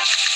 you.